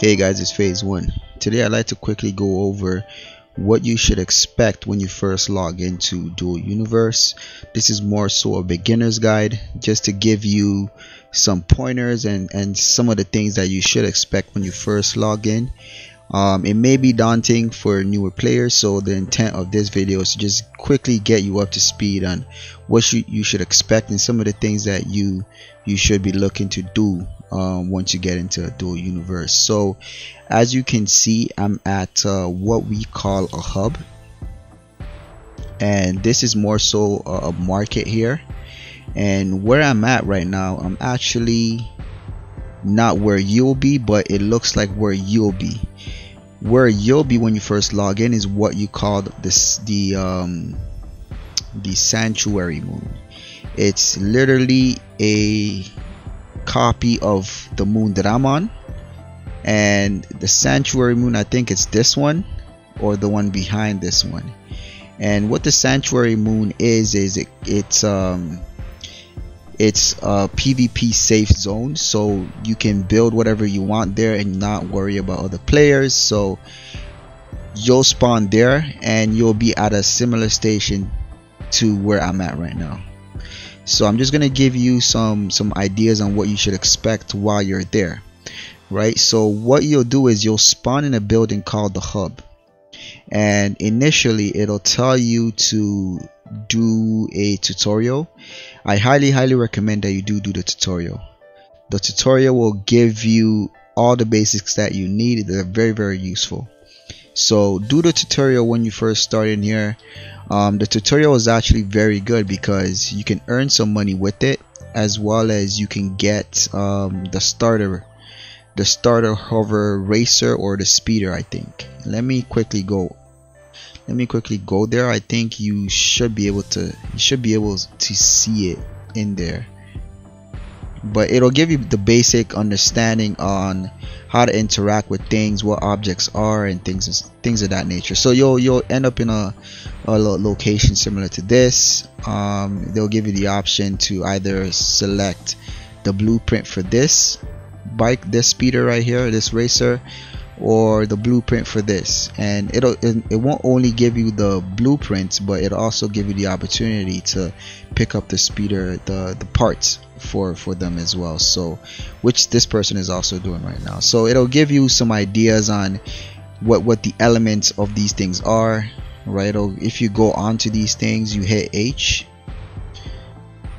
Hey guys, it's phase one. Today I'd like to quickly go over what you should expect when you first log into dual Universe. This is more so a beginner's guide just to give you some pointers and, and some of the things that you should expect when you first log in. Um, it may be daunting for newer players so the intent of this video is to just quickly get you up to speed on what you, you should expect and some of the things that you you should be looking to do um, once you get into a dual universe. So as you can see I'm at uh, what we call a hub. And this is more so a market here. And where I'm at right now I'm actually not where you'll be but it looks like where you'll be. Where you'll be when you first log in is what you call this the um, the sanctuary moon. It's literally a copy of the moon that I'm on. And the sanctuary moon I think it's this one or the one behind this one. And what the sanctuary moon is is it, it's um it's a PvP safe zone. So you can build whatever you want there and not worry about other players. So you'll spawn there and you'll be at a similar station to where I'm at right now so I'm just gonna give you some some ideas on what you should expect while you're there right? So what you'll do is you'll spawn in a building called the hub. And initially it'll tell you to do a tutorial. I highly highly recommend that you do do the tutorial. The tutorial will give you all the basics that you need. They're very very useful so do the tutorial when you first start in here. Um, the tutorial is actually very good because you can earn some money with it as well as you can get um, the starter the starter hover racer or the speeder I think. Let me quickly go let me quickly go there. I think you should be able to you should be able to see it in there but it'll give you the basic understanding on how to interact with things what objects are and things things of that nature. So you'll you'll end up in a, a location similar to this. Um, they'll give you the option to either select the blueprint for this bike this speeder right here this racer or the blueprint for this. And it'll it, won't only give you the blueprints but it'll also give you the opportunity to pick up the speeder the the parts for for them as well. So which this person is also doing right now. So it'll give you some ideas on what what the elements of these things are right? It'll, if you go onto these things you hit H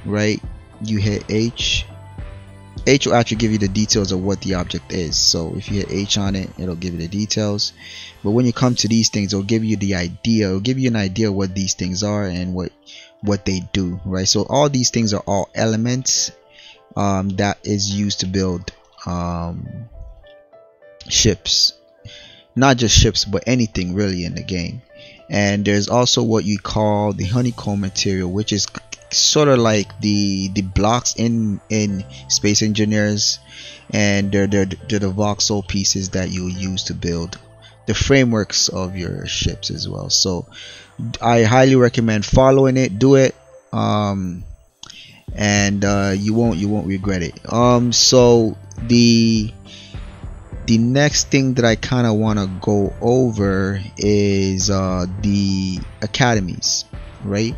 right? You hit H H will actually give you the details of what the object is. So if you hit H on it it'll give you the details. But when you come to these things it'll give you the idea. It'll give you an idea what these things are and what what they do right? So all these things are all elements um, that is used to build um, ships. Not just ships but anything really in the game. And there's also what you call the honeycomb material which is sort of like the the blocks in in space engineers and they're, they're, they're the voxel pieces that you use to build the frameworks of your ships as well. So I highly recommend following it. Do it um, and uh, you won't you won't regret it. Um so the the next thing that I kind of want to go over is uh, the academies right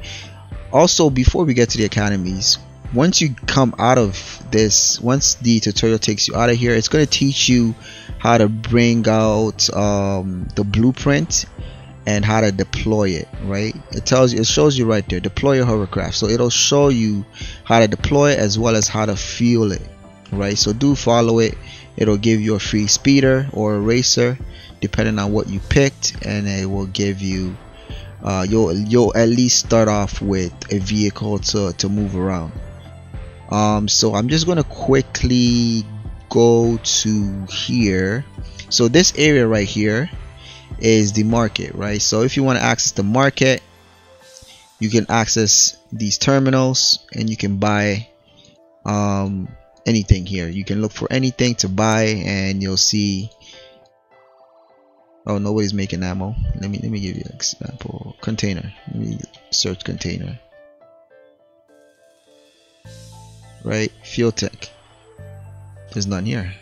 also before we get to the academies once you come out of this once the tutorial takes you out of here it's going to teach you how to bring out um, the blueprint and how to deploy it right? It tells you it shows you right there deploy your hovercraft. So it'll show you how to deploy as well as how to fuel it right? So do follow it. It'll give you a free speeder or a racer depending on what you picked and it will give you uh, you'll you'll at least start off with a vehicle to, to move around. Um, so I'm just gonna quickly go to here. So this area right here is the market right? So if you want to access the market you can access these terminals and you can buy um, anything here. You can look for anything to buy and you'll see oh nobody's making ammo. Let me let me give you an example. Container. Let me search container. Right? Fuel tech there's none here.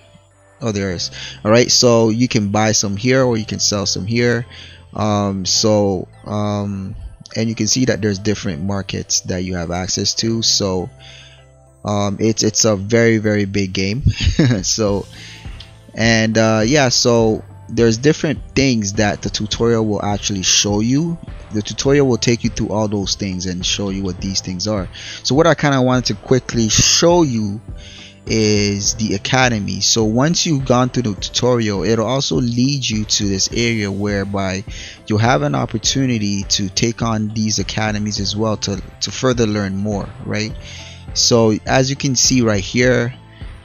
Oh there is. All right so you can buy some here or you can sell some here. Um, so um, and you can see that there's different markets that you have access to. So um, it's it's a very very big game. So and uh, yeah so there's different things that the tutorial will actually show you. The tutorial will take you through all those things and show you what these things are. So what I kind of wanted to quickly show you is the academy. So once you've gone through the tutorial it'll also lead you to this area whereby you'll have an opportunity to take on these academies as well to, to further learn more right? So as you can see right here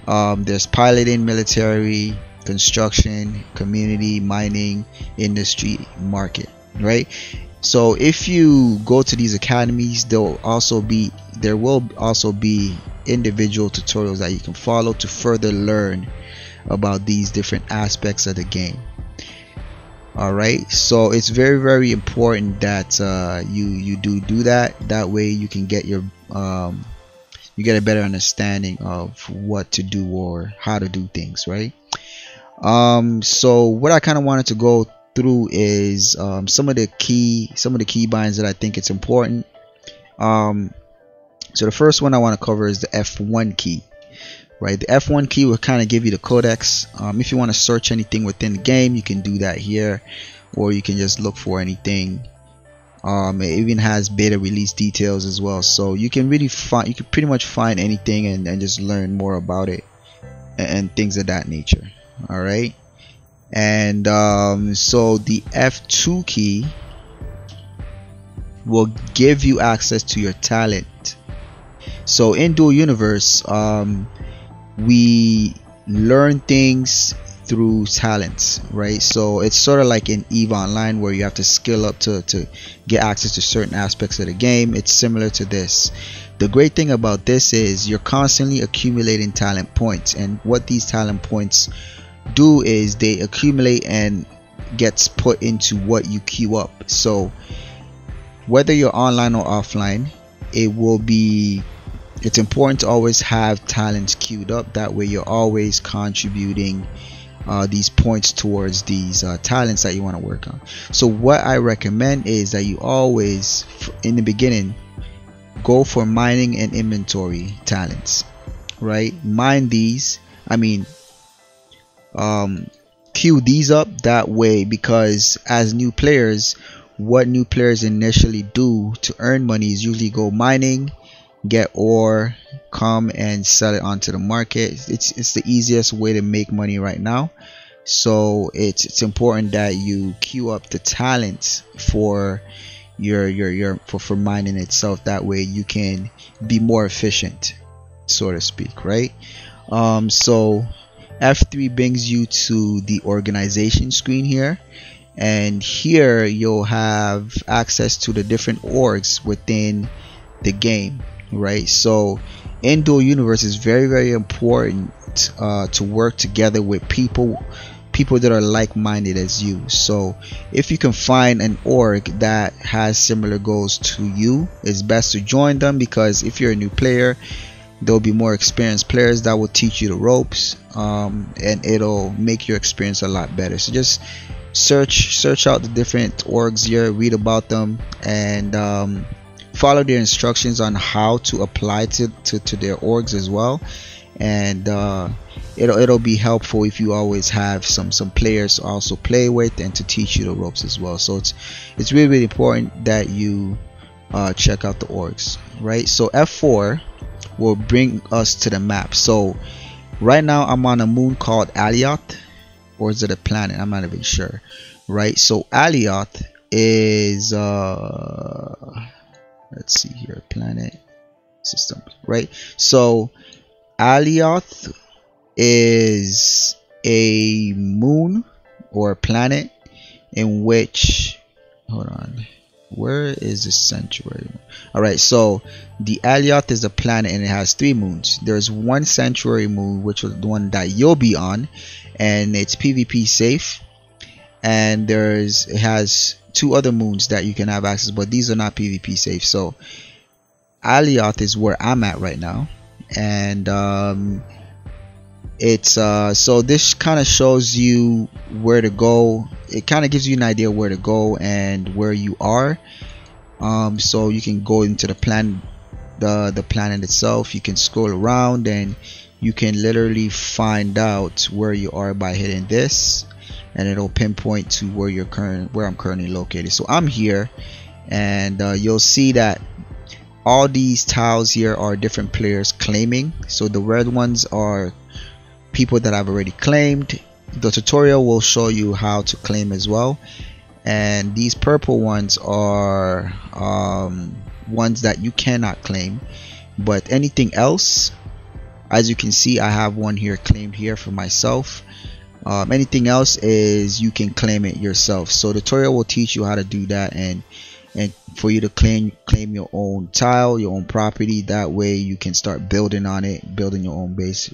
um, there's piloting military construction community mining industry market right? So if you go to these academies there'll also be there will also be individual tutorials that you can follow to further learn about these different aspects of the game. Alright so it's very very important that uh, you you do do that. That way you can get your um, you get a better understanding of what to do or how to do things right um, so what I kind of wanted to go through is um, some of the key some of the key binds that I think it's important. Um, so the first one I want to cover is the F1 key right? The F1 key will kind of give you the codex. Um, if you want to search anything within the game you can do that here or you can just look for anything. Um, it even has beta release details as well so you can really find you can pretty much find anything and, and just learn more about it and, and things of that nature all right. And um, so the F2 key will give you access to your talent. So in dual universe um, we learn things through talents right? So it's sort of like in eve online where you have to skill up to, to get access to certain aspects of the game. It's similar to this. The great thing about this is you're constantly accumulating talent points and what these talent points do is they accumulate and gets put into what you queue up. So whether you're online or offline it will be it's important to always have talents queued up. That way you're always contributing uh, these points towards these uh, talents that you want to work on. So what I recommend is that you always in the beginning go for mining and inventory talents right? Mine these I mean um, queue these up that way because as new players what new players initially do to earn money is usually go mining get ore come and sell it onto the market. It's it's the easiest way to make money right now. So it's it's important that you queue up the talents for your your your for, for mining itself. That way you can be more efficient so to speak right? Um so F3 brings you to the organization screen here. And here you'll have access to the different orgs within the game right? So in dual universe is very very important uh, to work together with people people that are like-minded as you. So if you can find an org that has similar goals to you it's best to join them because if you're a new player there'll be more experienced players that will teach you the ropes um, and it'll make your experience a lot better. So just search search out the different orgs here read about them and um, follow their instructions on how to apply to, to, to their orgs as well. And uh, it'll it'll be helpful if you always have some some players also play with and to teach you the ropes as well. So it's it's really really important that you uh, check out the orgs right? So F4 will bring us to the map. So right now I'm on a moon called Alioth or is it a planet? I'm not even sure right? So Alioth is uh let's see here planet system right? So Alioth is a moon or a planet in which hold on where is the sanctuary? All right so the Alioth is a planet and it has three moons. There's one sanctuary moon which is the one that you'll be on and it's PvP safe. And there's it has two other moons that you can have access but these are not PvP safe. So Alioth is where I'm at right now. And um, it's uh so this kind of shows you where to go. It kind of gives you an idea where to go and where you are. Um so you can go into the plan the the planet itself. You can scroll around and you can literally find out where you are by hitting this. And it'll pinpoint to where you're current where I'm currently located. So I'm here and uh, you'll see that all these tiles here are different players claiming. So the red ones are people that I've already claimed. The tutorial will show you how to claim as well. And these purple ones are um, ones that you cannot claim. But anything else as you can see I have one here claimed here for myself. Um, anything else is you can claim it yourself. So the tutorial will teach you how to do that and and for you to claim claim your own tile your own property. That way you can start building on it building your own base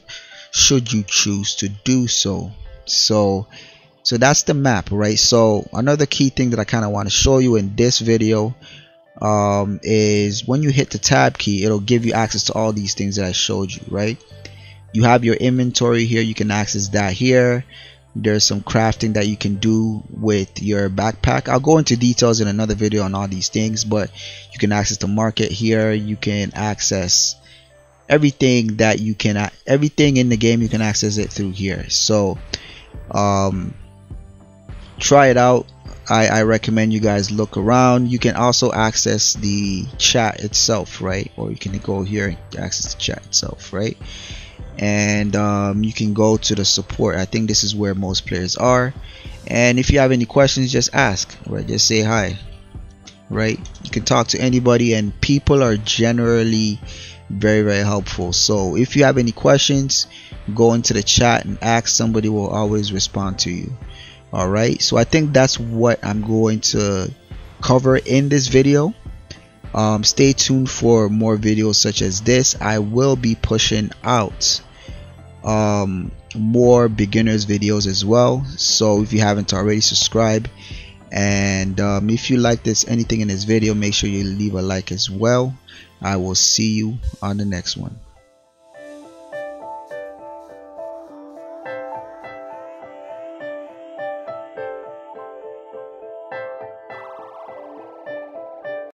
should you choose to do so. So so that's the map right? So another key thing that I kind of want to show you in this video um, is when you hit the tab key it'll give you access to all these things that I showed you right? You have your inventory here you can access that here. There's some crafting that you can do with your backpack. I'll go into details in another video on all these things but you can access the market here you can access everything that you can everything in the game you can access it through here. So um, try it out. I, I recommend you guys look around. You can also access the chat itself right? Or you can go here and access the chat itself right? And um, you can go to the support. I think this is where most players are. And if you have any questions just ask right? Just say hi right? You can talk to anybody and people are generally very very helpful. So if you have any questions go into the chat and ask. Somebody will always respond to you. Alright? So I think that's what I'm going to cover in this video. Um, stay tuned for more videos such as this. I will be pushing out um, more beginners videos as well. So if you haven't already subscribe and um, if you like this anything in this video make sure you leave a like as well. I will see you on the next one